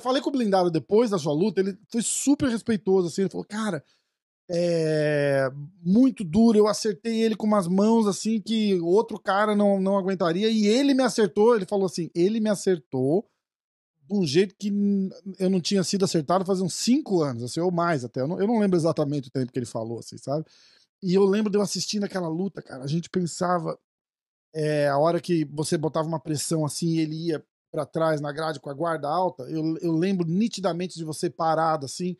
falei com o blindado depois da sua luta, ele foi super respeitoso, assim, ele falou, cara, é muito duro, eu acertei ele com umas mãos, assim, que outro cara não, não aguentaria, e ele me acertou, ele falou assim, ele me acertou de um jeito que eu não tinha sido acertado faz uns cinco anos, assim, ou mais até, eu não, eu não lembro exatamente o tempo que ele falou, assim, sabe? E eu lembro de eu assistindo aquela luta, cara, a gente pensava, é, a hora que você botava uma pressão assim, ele ia para trás na grade com a guarda alta, eu, eu lembro nitidamente de você parado assim,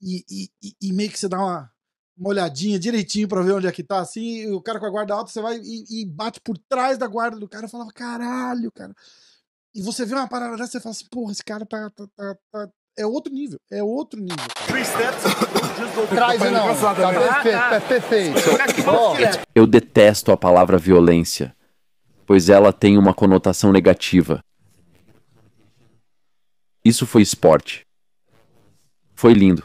e, e, e meio que você dá uma, uma olhadinha direitinho para ver onde é que tá, assim, e o cara com a guarda alta, você vai e, e, bate por trás da guarda do cara, eu falava, caralho, cara. E você vê uma parada dessa, você fala assim, porra, esse cara tá, tá, tá, tá é outro nível, é outro nível. Three steps, Traz não, tá perfeito, é perfeito. Eu detesto a palavra violência, pois ela tem uma conotação negativa. Isso foi esporte. Foi lindo.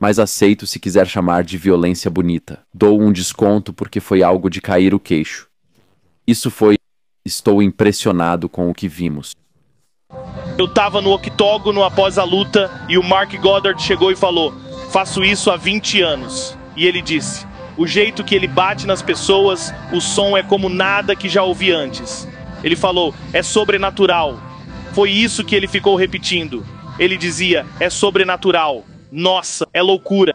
Mas aceito se quiser chamar de violência bonita. Dou um desconto porque foi algo de cair o queixo. Isso foi. Estou impressionado com o que vimos. Eu tava no octógono após a luta e o Mark Goddard chegou e falou: Faço isso há 20 anos. E ele disse: O jeito que ele bate nas pessoas, o som é como nada que já ouvi antes. Ele falou: É sobrenatural. Foi isso que ele ficou repetindo. Ele dizia: é sobrenatural. Nossa, é loucura.